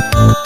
Música